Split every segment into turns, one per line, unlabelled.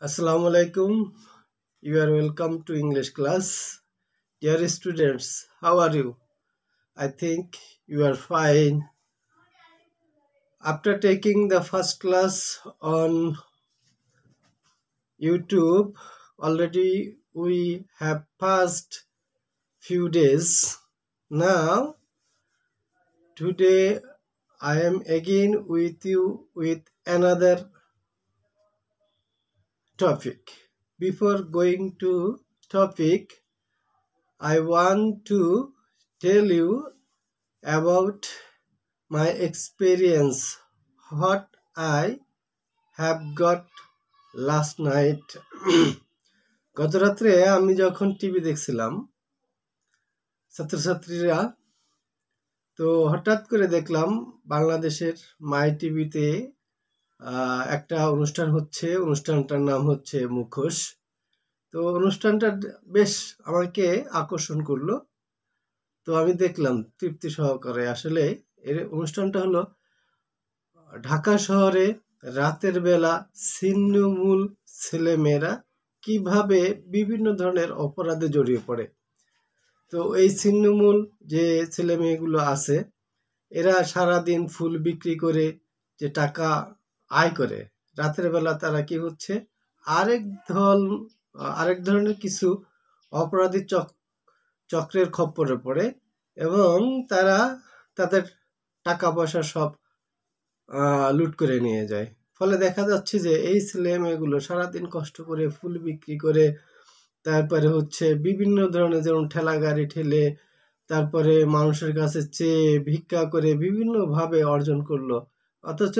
Assalamu alaikum. You are welcome to English class. Dear students, how are you? I think you are fine. After taking the first class on YouTube, already we have passed few days. Now, today I am again with you with another topic. Before going to topic, I want to tell you about my experience, what I have got last night. গত রাত্রে আমি যখন TV দেখছিলাম ছাত্রছাত্রীরা তো হঠাৎ করে দেখলাম বাংলাদেশের মাই টিভিতে একটা অনুষ্ঠান হচ্ছে, অনুষ্ঠানটার নাম হচ্ছে মুখোশ। তো অনুষ্ঠানটা বেশ আমাকে আকর্ষণ করল। তো আমি দেখলাম তৃপ্তি সহকারে। আসলে এর অনুষ্ঠানটা হলো, ঢাকা শহরে রাতের বেলা ছিন্নমূল ছেলেমেয়েরা কীভাবে বিভিন্ন ধরনের অপরাধে জড়িয়ে পড়ে। তো এই ছিন্নমূল যে ছেলে মেয়েগুলো আছে, এরা সারাদিন ফুল বিক্রি করে যে টাকা আয় করে। রাতের বেলা তারা কি হচ্ছে? আরেক দল আরেক ধরনের কিছু অপরাধী চক, চক্রের খপ্পরে পড়ে এবং তারা তাদের টাকা পয়সা সব লুট করে নিয়ে যায়। ফলে দেখা যাচ্ছে যে এই ছেলে মেয়েগুলো সারাদিন কষ্ট করে ফুল বিক্রি করে, তারপরে হচ্ছে বিভিন্ন ধরনের যেমন ঠেলা গাড়ি ঠেলে, তারপরে মানুষের কাছে চেয়ে ভিক্ষা করে বিভিন্নভাবে অর্জন করল। অথচ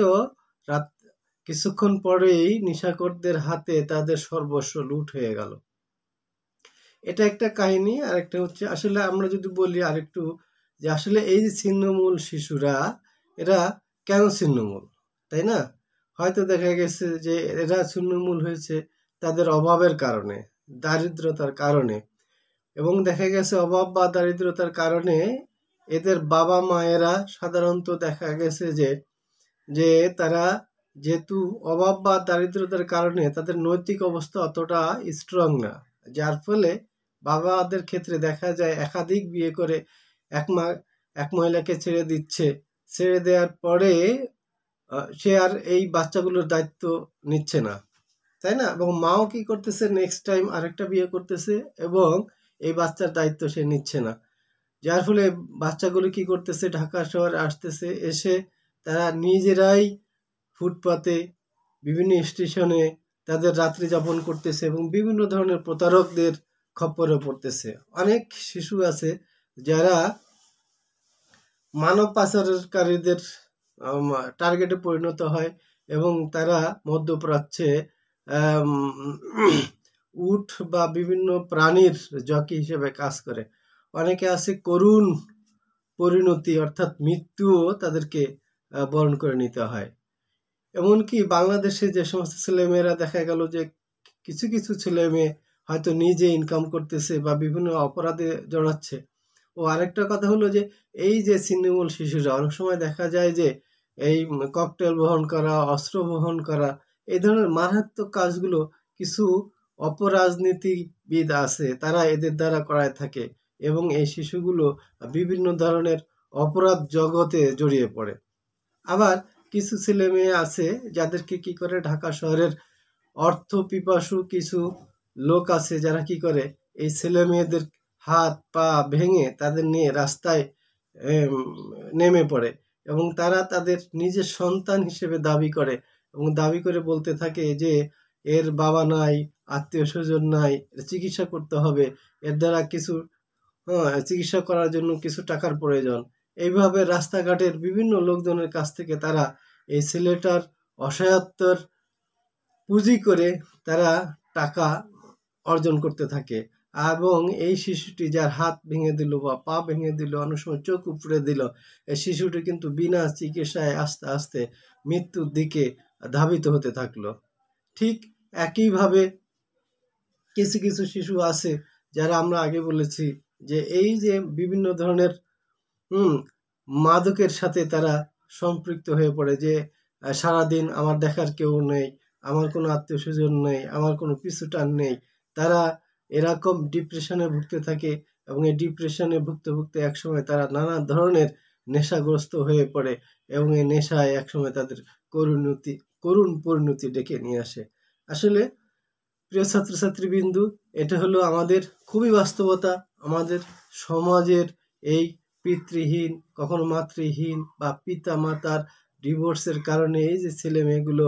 রাত কিছুক্ষণ পরেই নিশাকরদের হাতে তাদের সর্বস্ব লুট হয়ে গেল। এটা একটা কাহিনী আর একটা হচ্ছে আসলে আমরা যদি বলি আরেকটু যে আসলে এই যে ছিন্নমূল শিশুরা, এরা কেন ছিন্নমূল? তাই না? হয়তো দেখা গেছে যে এরা ছিন্নমূল হয়েছে তাদের অভাবের কারণে, দারিদ্রতার কারণে। এবং দেখা গেছে অভাব বা দারিদ্রতার কারণে এদের বাবা মায়েরা সাধারণত দেখা গেছে যে যে তারা যেহেতু অভাব বা দারিদ্রতার কারণে তাদের নৈতিক অবস্থা অতটা স্ট্রং না, যার ফলে বাবাদের ক্ষেত্রে দেখা যায় একাধিক বিয়ে করে এক মা, এক মহিলাকে ছেড়ে দিচ্ছে। ছেড়ে দেওয়ার পরে সে আর এই বাচ্চাগুলোর দায়িত্ব নিচ্ছে না, তাই না? এবং মাও কি করতেছে? নেক্সট টাইম আরেকটা বিয়ে করতেছে এবং এই বাচ্চার দায়িত্ব সে নিচ্ছে না। যার ফলে বাচ্চাগুলো কি করতেছে? ঢাকা শহরে আসতেছে, এসে তারা নিজেরাই ফুটপাতে, বিভিন্ন স্টেশনে তাদের রাত্রি যাপন করতেছে এবং বিভিন্ন ধরনের প্রতারকদের খপ্পরে পড়তেছে। অনেক শিশু আছে যারা মানব পাচারকারীদের টার্গেটে পরিণত হয় এবং তারা মধ্যপ্রাচ্যে উঠ বা বিভিন্ন প্রাণীর জকি হিসেবে কাজ করে। অনেকে আছে করুণ পরিণতি অর্থাৎ মৃত্যুও তাদেরকে বরণ করে নিতে হয়। এমনকি বাংলাদেশে যে সমস্ত ছেলেমেয়েরা দেখা গেল যে কিছু কিছু ছেলে মেয়ে হয়তো নিজে ইনকাম করতেছে বা বিভিন্ন অপরাধে জড়াচ্ছে। ও আরেকটা কথা হলো যে, এই যে ছিন্নমূল শিশুরা, অনেক সময় দেখা যায় যে এই ককটেল বহন করা, অস্ত্র বহন করা, এই ধরনের মারাত্মক কাজগুলো কিছু অপরাজনীতিবিদ আছে, তারা এদের দ্বারা করায় থাকে এবং এই শিশুগুলো বিভিন্ন ধরনের অপরাধ জগতে জড়িয়ে পড়ে। আবার কিছু ছেলে মেয়ে আছে যাদেরকে কি করে ঢাকা শহরের অর্থ পিপাসু কিছু লোক আছে যারা কি করে এই ছেলে মেয়েদের হাত পা ভেঙে তাদের নিয়ে রাস্তায় নেমে পড়ে এবং তারা তাদের নিজের সন্তান হিসেবে দাবি করে এবং দাবি করে বলতে থাকে যে এর বাবা নাই, আত্মীয় স্বজন নাই চিকিৎসা করতে হবে, এর দ্বারা কিছু চিকিৎসা করার জন্য কিছু টাকার প্রয়োজন। এইভাবে রাস্তাঘাটের বিভিন্ন লোকজনের কাছ থেকে তারা এই ছেলেটার অসহায়ত্বর পুঁজি করে তারা টাকা অর্জন করতে থাকে। এবং এই শিশুটি যার হাত ভেঙে দিল বা পা ভেঙে দিল, অনেক সময় চোখ উপড়ে দিল, এই শিশুটি কিন্তু বিনা চিকিৎসায় আস্তে আস্তে মৃত্যুর দিকে ধাবিত হতে থাকল। ঠিক একইভাবে কিছু কিছু শিশু আছে যারা আমরা আগে বলেছি যে এই যে বিভিন্ন ধরনের মাদকের সাথে তারা সম্পৃক্ত হয়ে পড়ে যে সারাদিন আমার দেখার কেউ নেই, আমার কোনো আত্মীয় স্বজন নেই, আমার কোনো পিছুটান নেই। তারা এরকম ডিপ্রেশনে ভুগতে থাকে এবং এই ডিপ্রেশনে ভুগতে ভুগতে একসময় তারা নানা ধরনের নেশাগ্রস্ত হয়ে পড়ে এবং এই নেশায় একসময় তাদের করুণতি, করুণ পরিণতি ডেকে নিয়ে আসে। আসলে প্রিয় ছাত্রছাত্রী বিন্দু এটা হলো আমাদের খুবই বাস্তবতা, আমাদের সমাজের এই পিতৃহীন, কখনো মাতৃহীন বা পিতা মাতার ডিভোর্সের কারণে এই যে ছেলে মেয়েগুলো,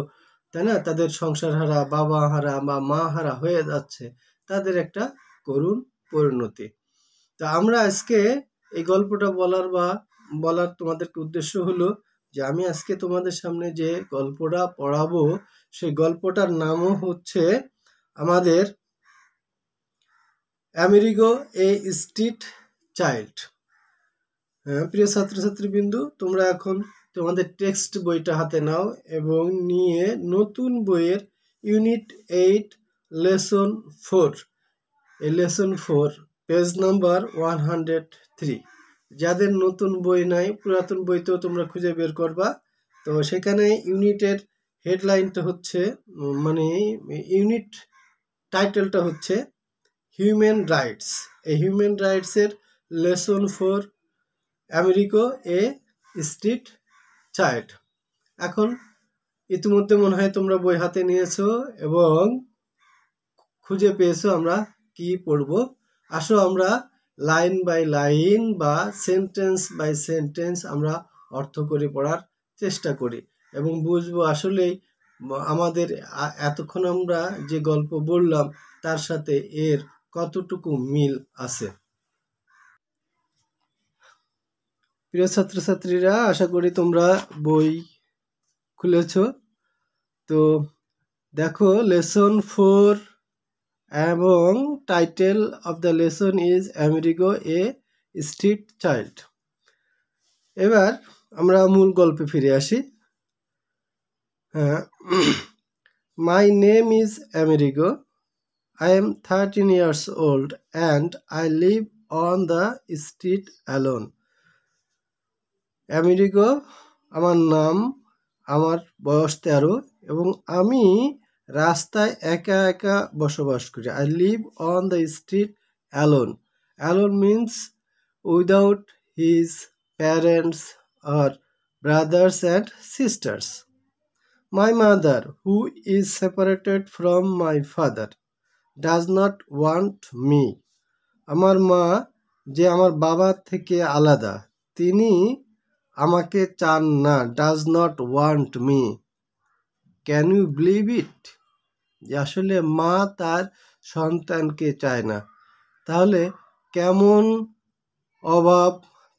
তাই না? তাদের সংসার হারা, বাবা হারা বা মা হারা হয়ে যাচ্ছে, তাদের একটা করুণ পরিণতি। তা আমরা আজকে এই গল্পটা বলার বা বলার তোমাদেরকে উদ্দেশ্য হলো যে আমি আজকে তোমাদের সামনে যে গল্পটা পড়াবো, সেই গল্পটার নামও হচ্ছে আমাদের আমেরিগো এ স্ট্রিট চাইল্ড প্রিয় ছাত্রছাত্রী বিন্দু, তোমরা এখন তোমাদের টেক্সট বইটা হাতে নাও এবং নিয়ে নতুন বইয়ের ইউনিট এইট, লেসন ফোর, এই lesson four, page number one hundred three. যাদের নতুন বই নাই, পুরাতন বইতেও তোমরা খুঁজে বের করবা। তো সেখানে ইউনিটের হেডলাইনটা হচ্ছে মানে ইউনিট টাইটেলটা হচ্ছে হিউম্যান রাইটস। এই human রাইটসের lesson four Amerigo a street child এখন ইতিমধ্যে মনে হয় তোমরা বই হাতে নিয়েছো এবং খুঁজে পেয়েছ আমরা কি পড়ব। আসো আমরা লাইন বাই লাইন বা সেন্টেন্স বাই সেন্টেন্স আমরা অর্থ করে পড়ার চেষ্টা করি এবং বুঝব আসলেই আমাদের এতক্ষণ আমরা যে গল্প বললাম তার সাথে এর কতটুকু মিল আছে। প্রিয় ছাত্রছাত্রীরা, আশা করি তোমরা বই খুলেছ। তো দেখো, লেসন ফোর এবং title of the lesson is Amerigo a street child এবার আমরা মূল গল্পে ফিরে আসি। হ্যাঁ my name is Amerigo, I am thirteen years old and I live on the street alone. Amerigo আমার নাম, আমার বয়স তেরো এবং আমি রাস্তায় একা একা বসবাস করি। I live on the street alone alone means without his parents R brothers and sisters my mother who is separated from my father does not want me আমার মা, যে আমার বাবার থেকে আলাদা, তিনি আমাকে চান না does not want me can you believe it যে আসলে মা তার সন্তানকে চায় না। তাহলে কেমন অভাব,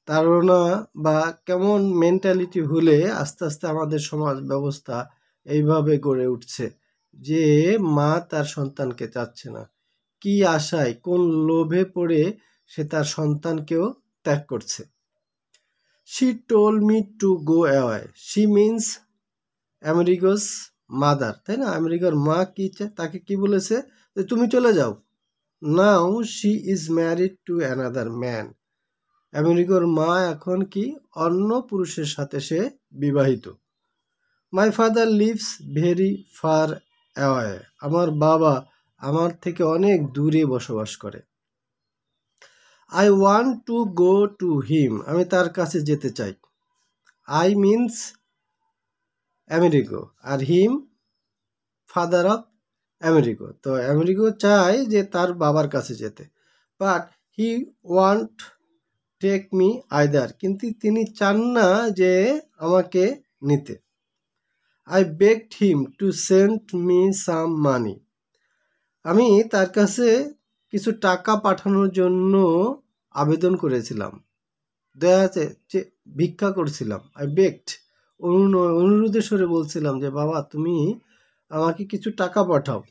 তাড়না বা কেমন মেন্টালিটি হলে আস্তে আস্তে আমাদের সমাজ ব্যবস্থা এইভাবে গড়ে উঠছে যে মা তার সন্তানকে চাচ্ছে না। কি আশায়, কোন লোভে পড়ে সে তার সন্তানকেও ত্যাগ করছে। She told me to go away she means Amerigo's mother তাই না? আমেরিকার মা কি তাকে কি বলেছে? যে তুমি চলে যাও। Now she is married to another man আমেরিকার মা এখন কি? অন্য পুরুষের সাথে সে বিবাহিত। My father lives very far away আমার বাবা আমার থেকে অনেক দূরে বসবাস করে। I want to go to him আমি তার কাছে যেতে চাই। আই মিনস আমেরিকো আর হিম ফাদার অফ আমেরিকো তো আমেরিকো চায় যে তার বাবার কাছে যেতে। But he want take me either কিন্তু তিনি চান না যে আমাকে নিতে। I begged him to send me some money আমি তার কাছে কিছু টাকা পাঠানোর জন্য আবেদন করেছিলাম। দয়া যে ভিক্ষা করছিলাম। আই বেগড অনুরোধের স্বরে বলছিলাম যে, বাবা, তুমি আমাকে কিছু টাকা পাঠাও।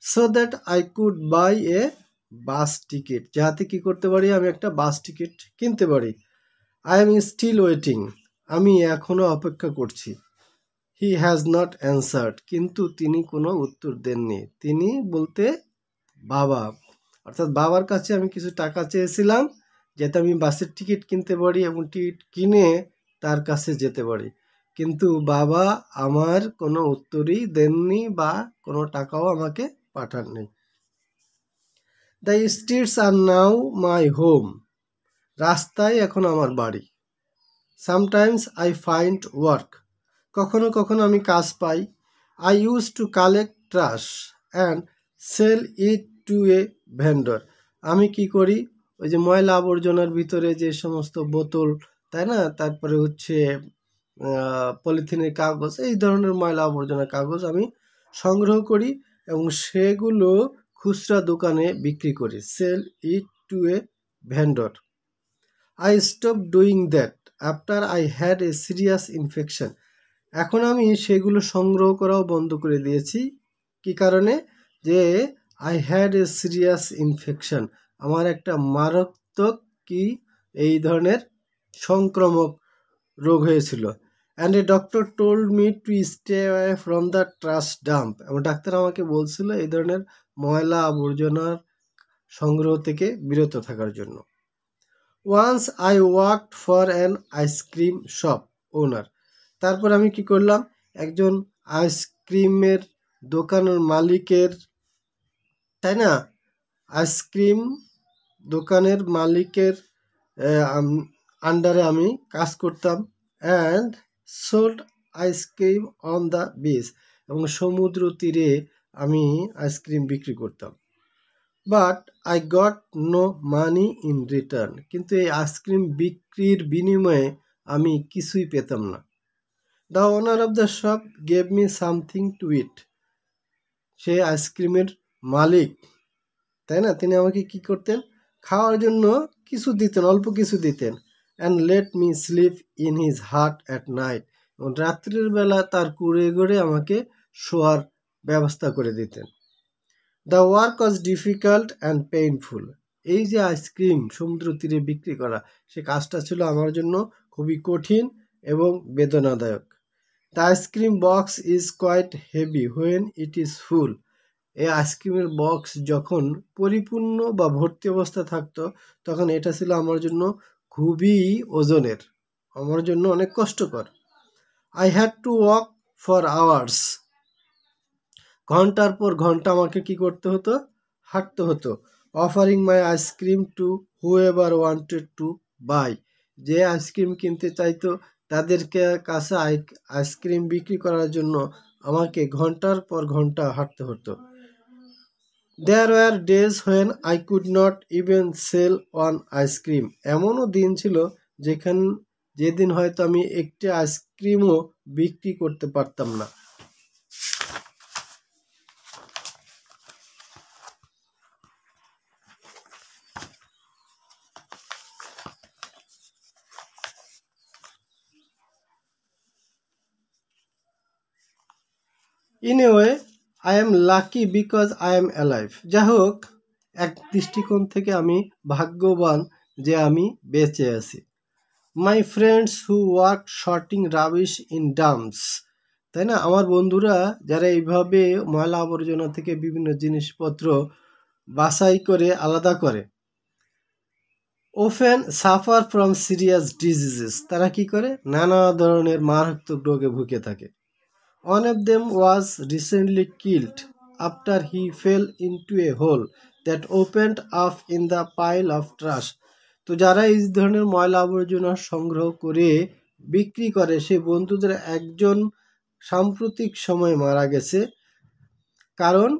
So that I could buy a bus ticket যাতে কি করতে পারি? আমি একটা বাস টিকিট কিনতে পারি। আই এম স্টিল ওয়েটিং আমি এখনও অপেক্ষা করছি। হি হ্যাজ নট অ্যান্সার্ড কিন্তু তিনি কোনো উত্তর দেননি। তিনি বলতে, বাবা অর্থাৎ বাবার কাছে আমি কিছু টাকা চেয়েছিলাম যাতে আমি বাসের টিকিট কিনতে পারি এবং টিকিট কিনে তার কাছে যেতে পারি। কিন্তু বাবা আমার কোনো উত্তরই দেননি বা কোনো টাকাও আমাকে পাঠাননি। The streets are now my home রাস্তায় এখন আমার বাড়ি। সামটাইমস আই ফাইন্ড ওয়ার্ক কখনো কখনো আমি কাজ পাই। I use to collect trash and sell it to a vendor আমি কি করি? ওই যে ময়লা আবর্জনার ভিতরে যে সমস্ত বোতল, তাই না? তারপরে হচ্ছে পলিথিনের কাগজ, এই ধরনের ময়লা আবর্জনার কাগজ আমি সংগ্রহ করি এবং সেগুলো খুচরা দোকানে বিক্রি করি। Sell it to a vendor I stop doing that after I had a serious infection এখন আমি সেগুলো সংগ্রহ করাও বন্ধ করে দিয়েছি। কি কারণে? যে I had a serious infection আমার একটা মারাত্মক কি এই ধরনের সংক্রামক রোগ হয়েছিল। And a doctor told me to stay away from the trash dump এবং ডাক্তার আমাকে বলছিল এই ধরনের ময়লা আবর্জনার সংগ্রহ থেকে বিরত থাকার জন্য। Once I worked for an ice cream shop owner তারপর আমি কি করলাম? একজন আইসক্রিমের দোকানের মালিকের তাই না? আইসক্রিম দোকানের মালিকের আন্ডারে আমি কাজ করতাম। And sold ice cream on the beach এবং সমুদ্র তীরে আমি আইসক্রিম বিক্রি করতাম। But I got no money in return কিন্তু এই আইসক্রিম বিক্রির বিনিময়ে আমি কিছুই পেতাম না। The owner of the shop gave me something to eat সে আইসক্রিমের মালিক, তাই না? তিনি আমাকে কি করতেন? খাওয়ার জন্য কিছু দিতেন, অল্প কিছু দিতেন। And let me sleep in his heart at night এবং রাত্রির বেলা তার কুড়ে গড়ে আমাকে শোয়ার ব্যবস্থা করে দিতেন। The work was difficult and painful এই যে আইসক্রিম সমুদ্র তীরে বিক্রি করা, সে কাজটা ছিল আমার জন্য খুবই কঠিন এবং বেদনাদায়ক। The ice cream box is quite heavy when it is full এই আইসক্রিমের বক্স যখন পরিপূর্ণ বা ভর্তি অবস্থা থাকতো, তখন এটা ছিল আমার জন্য খুবই ওজনের, আমার জন্য অনেক কষ্টকর। I had to walk for hours ঘণ্টার পর ঘণ্টা আমাকে কি করতে হতো? হাঁটতে হতো। Offering my ice cream to whoever wanted to buy যে আইসক্রিম কিনতে চাইতো, তাদেরকে কাছে আইসক্রিম বিক্রি করার জন্য আমাকে ঘণ্টার পর ঘণ্টা হাঁটতে হতো। There were days when I could not even sell one ice cream এমনও দিন ছিল যেখান যেদিন হয়তো আমি একটি আইসক্রিমও বিক্রি করতে পারতাম না। Anyway I am lucky because I am alive যা হোক এক দৃষ্টিকোণ থেকে আমি ভাগ্যবান যে আমি বেঁচে আছি। My friends who work sorting rubbish in dumps তাই না? আমার বন্ধুরা যারা এইভাবে ময়লা আবর্জনা থেকে বিভিন্ন জিনিসপত্র বাছাই করে আলাদা করে often suffer from serious diseases তারা কি করে? নানা ধরনের মারাত্মক রোগে ভুগে থাকে। One of them was recently killed after he fell into a hole that opened up in the pile of trash. তো যারা এই ধরনের ময়লা আবর্জনা সংগ্রহ করে বিক্রি করে, সেই বন্ধুদের একজন সাম্প্রতিক সময় মারা গেছে। কারণ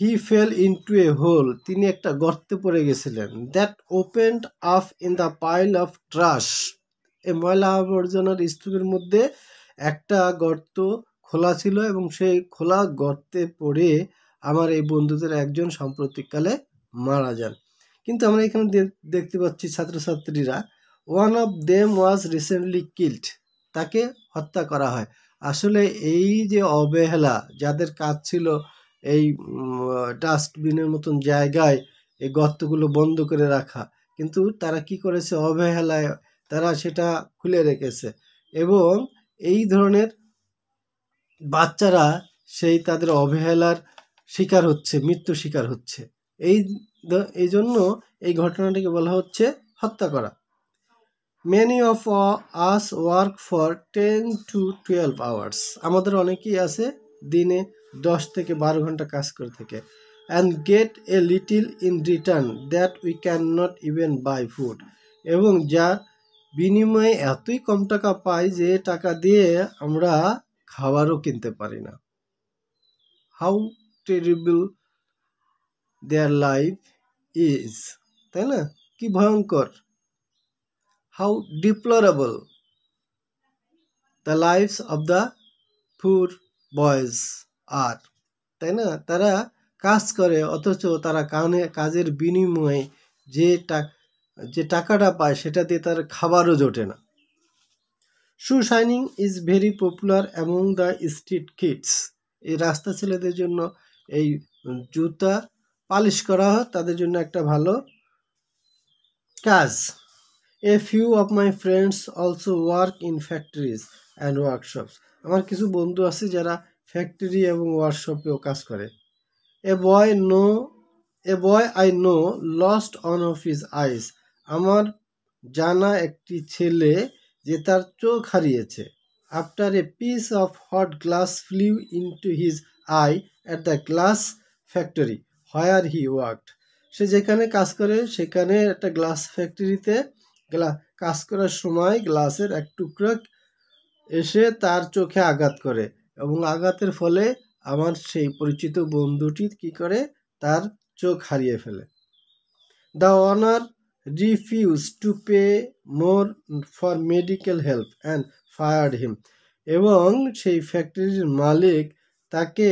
he fell into a hole তিনি একটা গর্তে পড়ে গেছিলেন that opened up in the pile of trash এই ময়লা আবর্জনার স্তূপের মধ্যে একটা গর্ত খোলা ছিল এবং সেই খোলা গর্তে পড়ে আমার এই বন্ধুদের একজন সাম্প্রতিককালে মারা যান। কিন্তু আমরা এখানে দেখতে পাচ্ছি ছাত্রছাত্রীরা one of them was recently killed তাকে হত্যা করা হয়। আসলে এই যে অবহেলা, যাদের কাজ ছিল এই ডাস্টবিনের মতন জায়গায় এই গর্তগুলো বন্ধ করে রাখা, কিন্তু তারা কি করেছে? অবহেলায় তারা সেটা খুলে রেখেছে। এবং এই ধরনের বাচ্চারা সেই তাদের অবহেলার শিকার হচ্ছে মৃত্যু শিকার হচ্ছে। এই এই জন্য এই ঘটনাটিকে বলা হচ্ছে হত্যা করা। Many of us work for ten to twelve hours আমাদের অনেকেই আছে দিনে দশ থেকে বারো ঘণ্টা কাজ করে থাকে। And get a little in return that we can not even buy food এবং যার বিনিময়ে এতই কম টাকা পাই যে টাকা দিয়ে আমরা খাবারও কিনতে পারি না। How terrible their life is তাই না? কি ভয়ঙ্কর। How deplorable the lifes of the poor boys are তাই না? তারা কাজ করে, অথচ তারা কানে, কাজের বিনিময়ে যে যে টাকাটা পায়, সেটা দিয়ে তার খাবারও জোটে না। Shoe shining is very popular among the street kids এই রাস্তা ছেলেদের জন্য এই জুতা পালিশ করা হয়, তাদের জন্য একটা ভালো কাজ। A few of my friends also work in factories and workshops আমার কিছু বন্ধু আছে যারা ফ্যাক্টরি এবং ওয়ার্কশপেও কাজ করে। A boy know a boy I know lost one of his eyes আমার জানা একটি ছেলে যে তার চোখ হারিয়েছে। After a piece of hot glass flew into his eye at the glass factory where he worked সে যেখানে কাজ করে, সেখানে একটা গ্লাস ফ্যাক্টরিতে কাজ করার সময় গ্লাসের এক টুকরো এসে তার চোখে আঘাত করে এবং আঘাতের ফলে আমার সেই পরিচিত বন্ধুটি কি করে? তার চোখ হারিয়ে ফেলে। The owner refuse to pay more for medical help and fired him এবং সেই ফ্যাক্টরির মালিক তাকে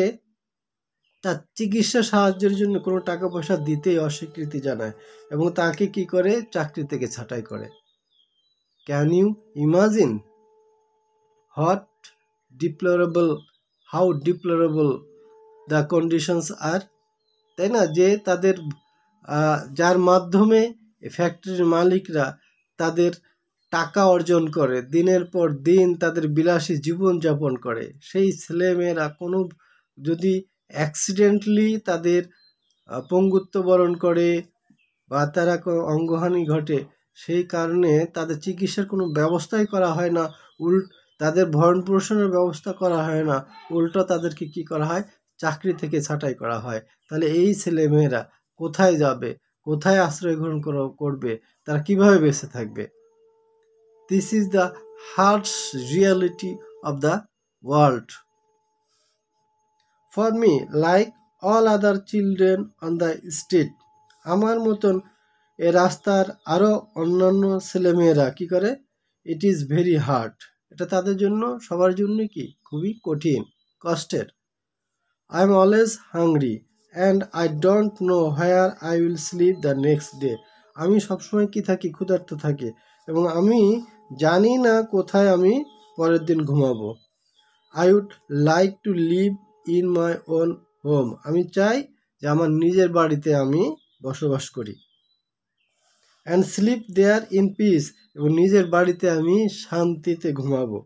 তার চিকিৎসা সাহায্যের জন্য কোনো টাকা পয়সা দিতেই অস্বীকৃতি জানায় এবং তাকে কি করে? চাকরি থেকে ছাঁটাই করে। Can you imagine how deplorable how deplorable the conditions are তাই না? যে তাদের যার মাধ্যমে ফ্যাক্টরির মালিকরা তাদের টাকা অর্জন করে, দিনের পর দিন তাদের বিলাসী জীবনযাপন করে। সেই ছেলেমেয়েরা কোনো, যদি অ্যাক্সিডেন্টলি তাদের পঙ্গুত্ব বরণ করে বা তারা অঙ্গহানি ঘটে, সেই কারণে তাদের চিকিৎসার কোনো ব্যবস্থাই করা হয় না। উল, তাদের ভরণ পোষণের ব্যবস্থা করা হয় না। উল্টো তাদেরকে কি করা হয়? চাকরি থেকে ছাঁটাই করা হয়। তাহলে এই ছেলেমেয়েরা কোথায় যাবে? কোথায় আশ্রয় গ্রহণ করবে, তারা কীভাবে বেঁচে থাকবে? This is the harsh reality of the world for me like all other children on the street আমার মতন এ রাস্তার আরও অন্যান্য ছেলেমেয়েরা কি করে? ইট ইজ ভেরি হার্ড এটা তাদের জন্য, সবার জন্য কি? খুবই কঠিন, কষ্টের। I am always hungry and I don't know where I will sleep the next day আমি সবসময় কি থাকি? ক্ষুধার্ত থাকি। এবং আমি জানি না কোথায় আমি পরের দিন ঘুমাবো। I would like to live in my own home আমি চাই যে আমার নিজের বাড়িতে আমি বসবাস করি। And sleep there in peace এবং নিজের বাড়িতে আমি শান্তিতে ঘুমাবো।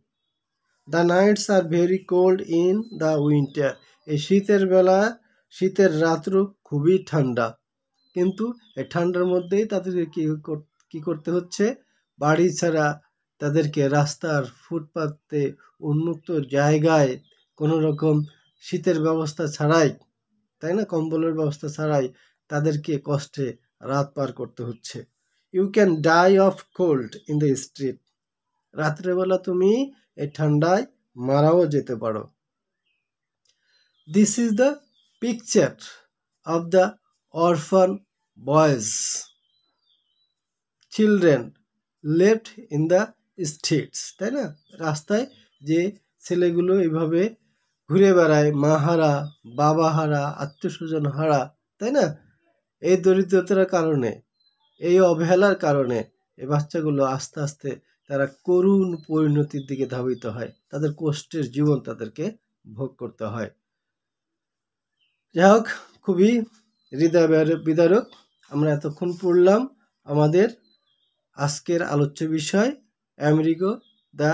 The nights are very cold in the winter এই শীতের বেলা শীতের রাত্র খুবই ঠান্ডা। কিন্তু এই ঠান্ডার মধ্যেই তাদেরকে কী কী করতে হচ্ছে? বাড়ি ছাড়া তাদেরকে রাস্তার ফুটপাতে উন্মুক্ত জায়গায় কোনো রকম শীতের ব্যবস্থা ছাড়াই, তাই না? কম্বলের ব্যবস্থা ছাড়াই তাদেরকে কষ্টে রাত পার করতে হচ্ছে। You can die of cold in the street রাত্রেবেলা তুমি এই ঠান্ডায় মারাও যেতে পারো। This is the picture of the orphan boys children left in the streets তাই না? রাস্তায় যে ছেলেগুলো এভাবে ঘুরে বেড়ায় মা হারা বাবা হারা আত্মীয় স্বজন হারা, তাই না? এই দরিদ্রতার কারণে, এই অবহেলার কারণে এই বাচ্চাগুলো আস্তে আস্তে তারা করুণ পরিণতির দিকে ধাবিত হয়। তাদের কষ্টের জীবন তাদেরকে ভোগ করতে হয়। যাই হোক খুবই হৃদয় বিদারক। আমরা এতক্ষণ পড়লাম আমাদের আজকের আলোচ্য বিষয় আমেরিকো দ্য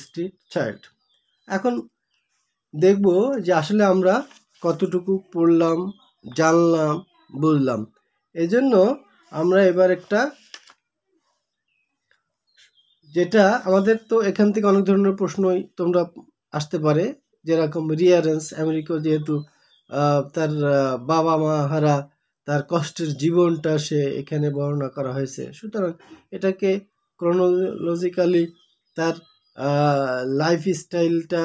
স্ট্রিট চাইল্ড এখন দেখব যে আসলে আমরা কতটুকু পড়লাম, জানলাম, বুঝলাম। এজন্য আমরা এবার একটা যেটা আমাদের তো এখান থেকে অনেক ধরনের প্রশ্নই তোমরা আসতে পারে, যেরকম রিয়ারেন্স আমেরিকা যেহেতু তার বাবা মা হারা তার কষ্টের জীবনটা সে এখানে বর্ণনা করা হয়েছে। সুতরাং এটাকে ক্রোনোলজিক্যালি তার লাইফ স্টাইলটা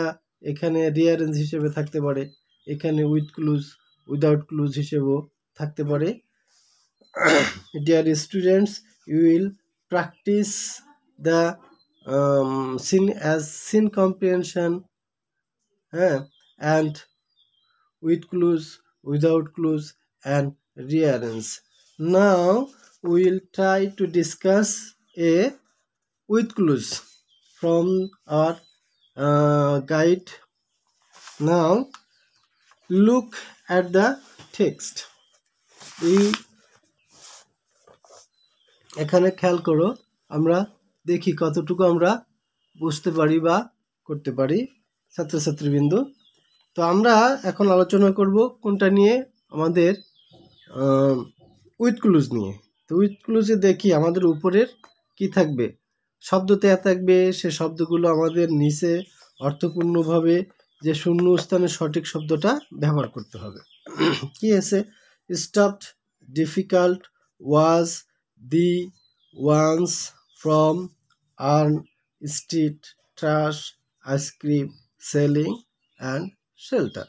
এখানে রিয়ারেন্স হিসেবে থাকতে পারে। এখানে উইথ ক্লুজ উইদাউট ক্লুজ হিসেবেও থাকতে পারে। Dear students you will practice the seen as seen comprehension হ্যাঁ and with clues without clues and rearrange now will try to discuss a with clues from our uh, guide. Now look at the text. এই এখানে খেয়াল করো আমরা দেখি কতটুকু আমরা বুঝতে পারি বা করতে পারি ছাত্রছাত্রীবৃন্দ তো আমরা এখন আলোচনা করব কোনটা নিয়ে আমাদের উইথ ক্লুজ নিয়ে। তো উইথ ক্লুজে দেখি আমাদের উপরের কি থাকবে। শব্দ দেয়া থাকবে, সে শব্দগুলো আমাদের নিচে অর্থপূর্ণভাবে যে শূন্য স্থানে সঠিক শব্দটা ব্যবহার করতে হবে। কি আছে? Stopped difficult was the ones from earn street trash ice cream selling and shelter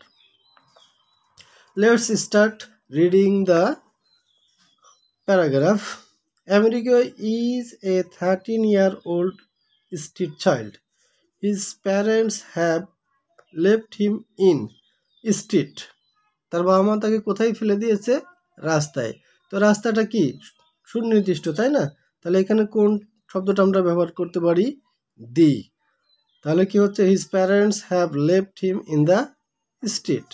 let's start reading the paragraph Amerigo is a 13 year old street child. His parents have left him in street. তার বাবা মা তাকে কোথায় ফেলে দিয়েছে? রাস্তায়। তো রাস্তাটা কি? সুনির্দিষ্ট, তাই না? তাহলে এখানে কোন শব্দটা আমরা ব্যবহার করতে পারি? দি। তাহলে কি হচ্ছে? His parents have left him in the street.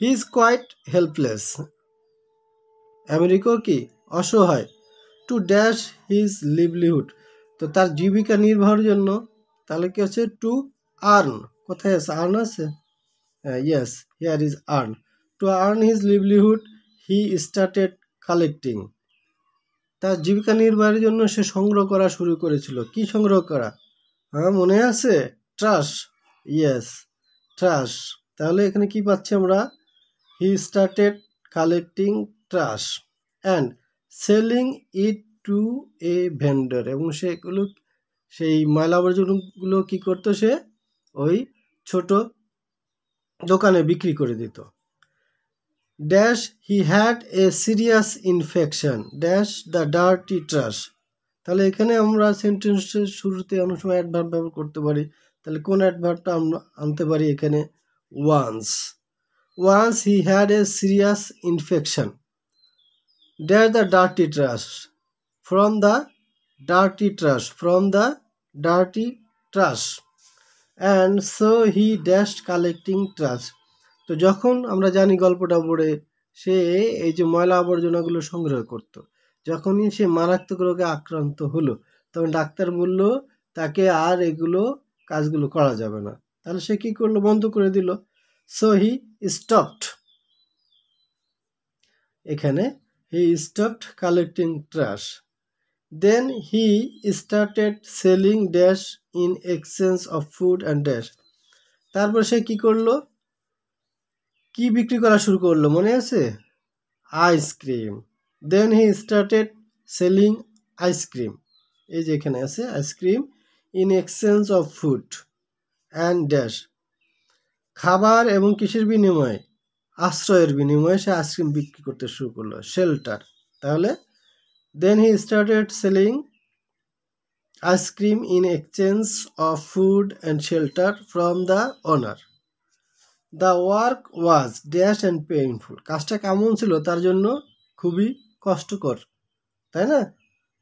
He is quite helpless Amerigo কি অসহায়? টু ড্যাশ হিজ লিভলিহুড তো তার জীবিকা নির্বাহের জন্য তাহলে কি হচ্ছে টু আর্ন কোথায় আছে? আর্ন আছে? Yes here is earn to earn his livelihood he started collecting তার জীবিকা নির্বাহের জন্য সে সংগ্রহ করা শুরু করেছিল। কি সংগ্রহ করা? হ্যাঁ মনে আছে? ট্রাশ ইয়েস ট্রাশ তাহলে এখানে কি পাচ্ছি আমরা? He started collecting trash and selling it to a vendor এবং সেগুলো সেই ময়লা আবর্জনাগুলো কী করতো সে? ওই ছোট দোকানে বিক্রি করে দিত। Dash he had a serious infection dash the dirty trash তাহলে এখানে আমরা সেন্টেন্সের শুরুতে অনেক সময় অ্যাডভার্ব ব্যবহার করতে পারি। তাহলে কোন অ্যাডভার্বটা আমরা আনতে পারি এখানে? Once once he had a serious infection dash the dirty trash. From the dirty trash. From the dirty trash. And so he dashed collecting trash. তো যখন আমরা জানি গল্পটা পড়ে, সে এই যে ময়লা আবর্জনাগুলো সংগ্রহ করত। যখনই সে মারাত্মক রোগে আক্রান্ত হলো, তখন ডাক্তার বলল, তাকে আর এগুলো কাজগুলো করা যাবে না। তাহলে সে কি করল? বন্ধ করে দিল। সো হি স্টপড এখানে he stopped collecting trash. Then he started selling dash in exchange of food and dash তারপর সে কি করল? কি বিক্রি করা শুরু করল? মনে আছে? Ice cream then he started selling ice cream এই যে এখানে আছে ice cream in exchange of food and dash খাবার এবং কিসের বিনিময়ে, আশ্রয়ের বিনিময়ে সে আইসক্রিম বিক্রি করতে শুরু করল। শেল্টার তাহলে then he started selling ice cream in exchange of food and shelter from the owner the work was dash and painful কাজটা কেমন ছিল? তার জন্য খুবই কষ্টকর। তাই না?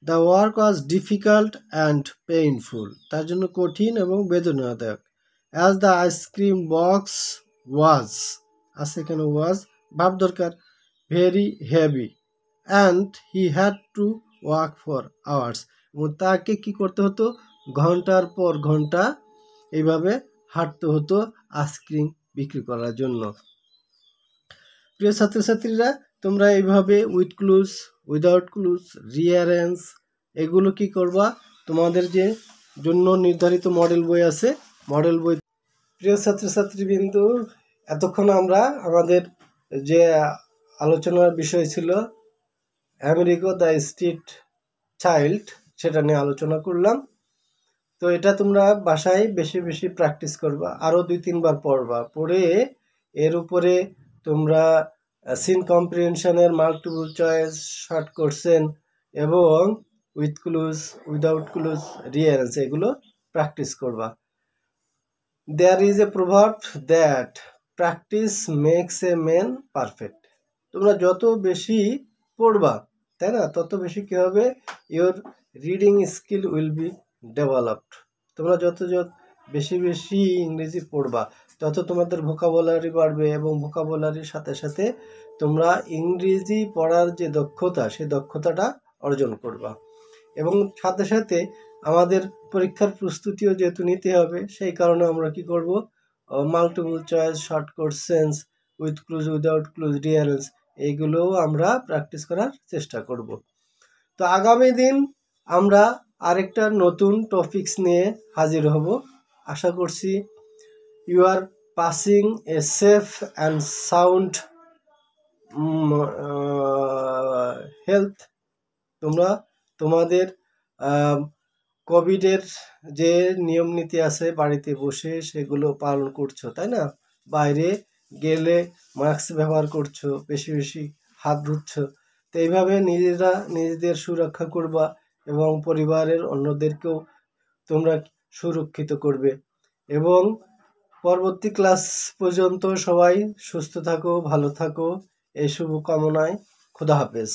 The work was difficult and painful তার জন্য কঠিন এবং বেদনাদায়ক। As the ice cream box was আছে এখানে ওয়াজ ভাব দরকার very heavy and he had to work for hours এবং তাকে কি করতে হতো? ঘণ্টার পর ঘণ্টা এইভাবে হাঁটতে হতো আইসক্রিম বিক্রি করার জন্য। প্রিয় ছাত্রছাত্রীরা, তোমরা এইভাবে with clues without clues rearrange এগুলো কি করবা? তোমাদের যে জন্য নির্ধারিত মডেল বই আছে মডেল বই প্রিয় ছাত্রছাত্রীবৃন্দ, এতক্ষণ আমরা আমাদের যে আলোচনার বিষয় ছিল আমেরিকা দ্য স্ট্রিট চাইল্ড সেটা নিয়ে আলোচনা করলাম। তো এটা তোমরা বাসায় বেশি বেশি প্র্যাকটিস করবা আরও দুই তিনবার পড়বা। পড়ে এর উপরে তোমরা সিন কম্প্রিহেনশনের মাল্টিপল চয়েস শর্ট কোশ্চেন এবং with clues without clues rearrange এগুলো প্র্যাকটিস করবা। There is a proverb that practice makes a man perfect তোমরা যত বেশি পড়বা, তাই না? তত বেশি কী হবে? Your reading skill will be developed তোমরা যত যত বেশি বেশি ইংরেজি পড়বা, তত তোমাদের ভোকাবুলারি বাড়বে এবং ভোকাবুলারির সাথে সাথে তোমরা ইংরেজি পড়ার যে দক্ষতা, সেই দক্ষতাটা অর্জন করবা। এবং সাথে সাথে আমাদের পরীক্ষার প্রস্তুতিও যেহেতু নিতে হবে, সেই কারণে আমরা কি করব? Multiple choice short questions with clues without clues rearrange এইগুলোও আমরা প্র্যাকটিস করার চেষ্টা করব। তো আগামী দিন আমরা আরেকটা নতুন টপিকস নিয়ে হাজির হব। আশা করছি you are passing a safe and sound health তোমরা তোমাদের কোভিডের যে নিয়ম নীতি আছে বাড়িতে বসে সেগুলো পালন করছ, তাই না? বাইরে গেলে মাস্ক ব্যবহার করছ, বেশি বেশি হাত ধুচ্ছ। তো এইভাবে নিজেরা নিজেদের সুরক্ষা করবা এবং পরিবারের অন্যদেরকেও তোমরা সুরক্ষিত করবে। এবং পরবর্তী ক্লাস পর্যন্ত সবাই সুস্থ থাকো, ভালো থাকো। এই শুভকামনায় খুদা হাফেজ।